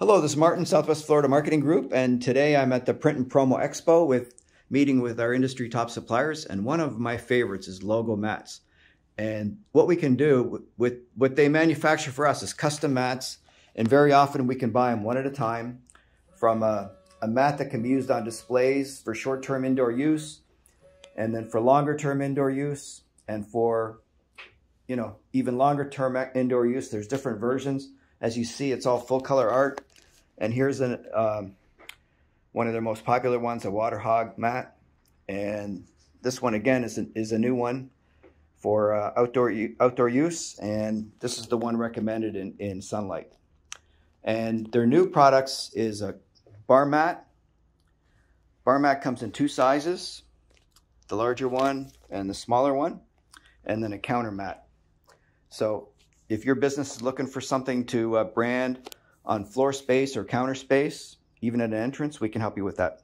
Hello, this is Martin, Southwest Florida Marketing Group, and today I'm at the Print and Promo Expo with meeting with our industry top suppliers, and one of my favorites is Logo Mats. And what we can do with what they manufacture for us is custom mats, and very often we can buy them one at a time from a, a mat that can be used on displays for short-term indoor use, and then for longer-term indoor use, and for you know even longer-term indoor use. There's different versions. As you see, it's all full color art. And here's an, um, one of their most popular ones, a WaterHog mat. And this one again is a, is a new one for uh, outdoor outdoor use. And this is the one recommended in, in sunlight. And their new products is a bar mat. Bar mat comes in two sizes, the larger one and the smaller one, and then a counter mat. So if your business is looking for something to uh, brand on floor space or counter space, even at an entrance, we can help you with that.